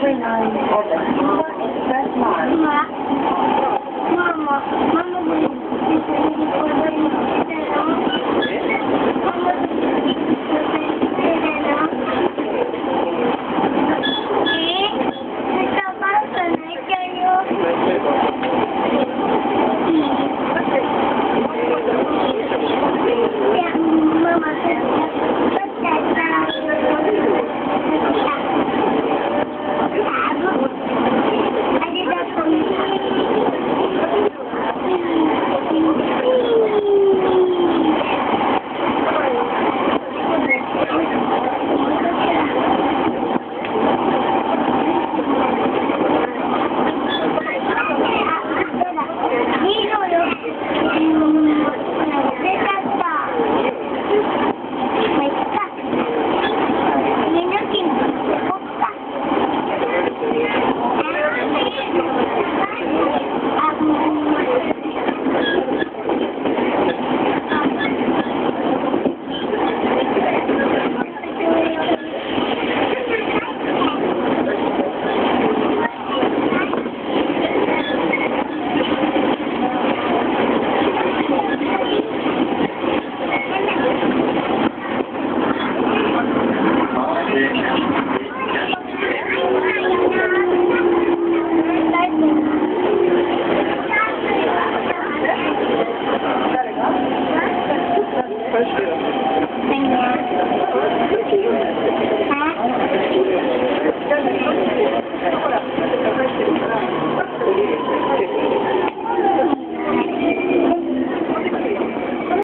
every nine seven. Press nine. Mama, Mama, Mama.